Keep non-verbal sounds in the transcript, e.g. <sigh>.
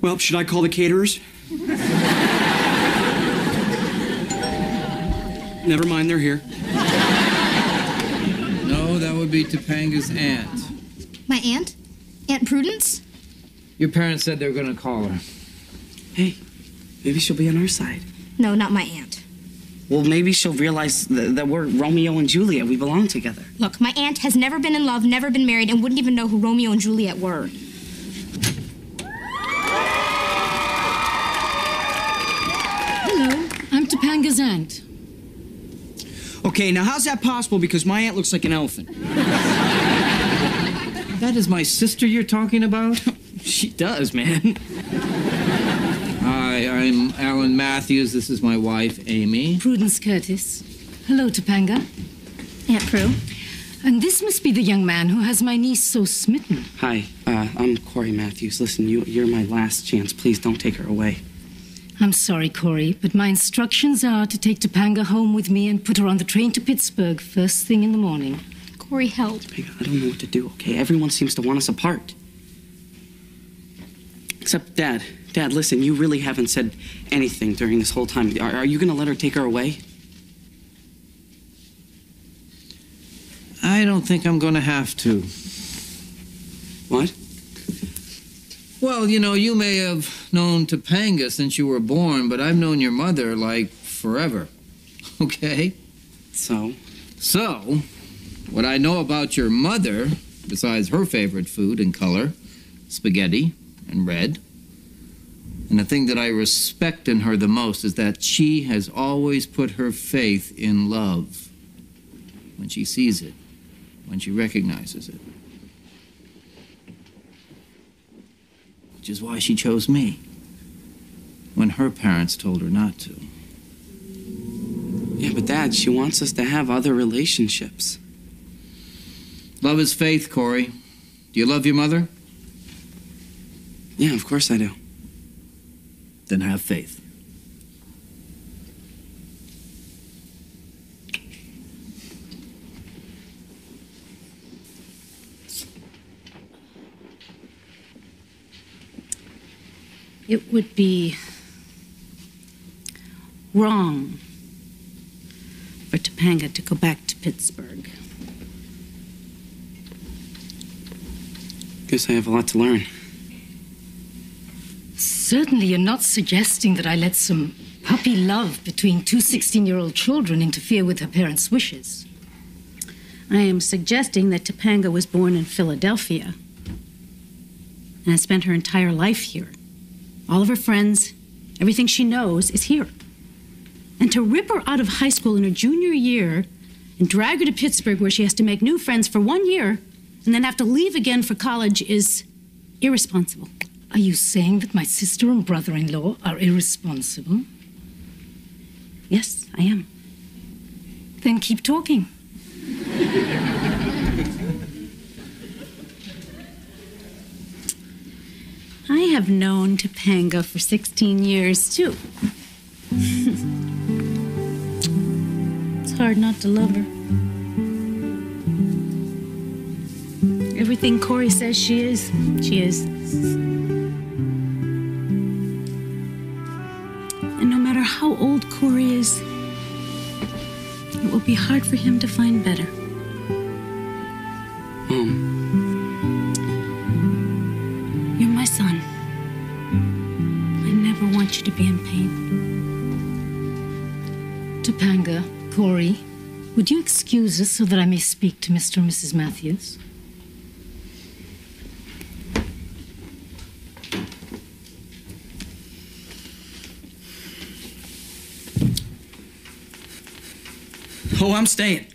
Well, should I call the caterers? Never mind, they're here. No, that would be Topanga's aunt. My aunt? Aunt Prudence? Your parents said they were going to call her. Hey, maybe she'll be on our side. No, not my aunt. Well, maybe she'll realize th- that we're Romeo and Juliet. We belong together. Look, my aunt has never been in love, never been married, and wouldn't even know who Romeo and Juliet were. Hello, I'm Topanga's aunt. Okay, now how's that possible? Because my aunt looks like an elephant. That is my sister you're talking about? <laughs> She does, man. Hi, I'm Alan Matthews. This is my wife, Amy. Prudence Curtis. Hello, Topanga. Aunt Prue? And this must be the young man who has my niece so smitten. Hi, uh, I'm Cory Matthews. Listen, you, you're my last chance. Please don't take her away. I'm sorry, Cory, but my instructions are to take Topanga home with me and put her on the train to Pittsburgh first thing in the morning. Cory, help. Hey, I don't know what to do, okay? Everyone seems to want us apart. Except Dad. Dad, listen, you really haven't said anything during this whole time. Are, are you going to let her take her away? I don't think I'm going to have to. What? Well, you know, you may have known Topanga since you were born, but I've known your mother like forever. <laughs> Okay? So? So, what I know about your mother, besides her favorite food and color, spaghetti and red, and the thing that I respect in her the most is that she has always put her faith in love when she sees it, when she recognizes it. Which is why she chose me when her parents told her not to. Yeah, but Dad, she wants us to have other relationships. Love is faith, Cory. Do you love your mother? Yeah, of course I do. Then have faith. It would be wrong for Topanga to go back to Pittsburgh. Guess I have a lot to learn. Certainly, you're not suggesting that I let some puppy love between two 16 year old children interfere with her parents' wishes. I am suggesting that Topanga was born in Philadelphia and has spent her entire life here. All of her friends, everything she knows is here. And to rip her out of high school in her junior year and drag her to Pittsburgh where she has to make new friends for one year and then have to leave again for college is irresponsible. Are you saying that my sister and brother in law are irresponsible? Yes, I am. Then keep talking. I have known Topanga for 16 years, too. <laughs> it's hard not to love her. Everything Cory says she is, she is. And no matter how old Cory is, it will be hard for him to find better. I never want you to be in pain. Topanga, Cory, would you excuse us so that I may speak to Mr. and Mrs. Matthews? Oh, I'm staying.